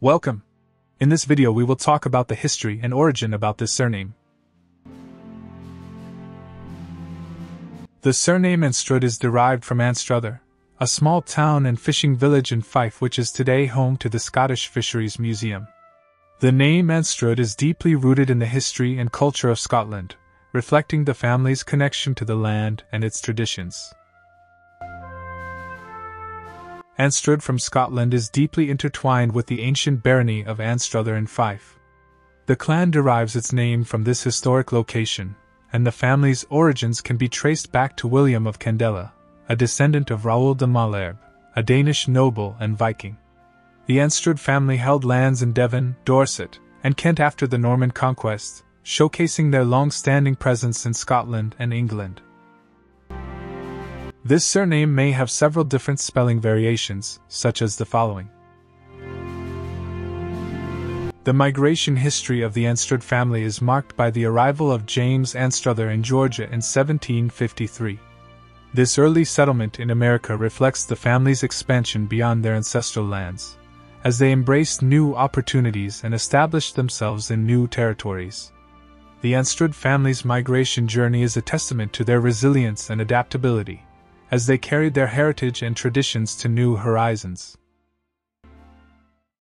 Welcome! In this video, we will talk about the history and origin about this surname. The surname Anstrude is derived from Anstruther, a small town and fishing village in Fife which is today home to the Scottish Fisheries Museum. The name Anstrude is deeply rooted in the history and culture of Scotland, reflecting the family's connection to the land and its traditions. Anstruther from Scotland is deeply intertwined with the ancient barony of Anstruther in Fife. The clan derives its name from this historic location, and the family's origins can be traced back to William of Candela, a descendant of Raoul de Malherbe, a Danish noble and Viking. The Anstrude family held lands in Devon, Dorset, and Kent after the Norman conquest, showcasing their long standing presence in Scotland and England. This surname may have several different spelling variations, such as the following. The migration history of the Anstrude family is marked by the arrival of James Anstruther in Georgia in 1753. This early settlement in America reflects the family's expansion beyond their ancestral lands, as they embraced new opportunities and established themselves in new territories. The Anstrude family's migration journey is a testament to their resilience and adaptability as they carried their heritage and traditions to new horizons.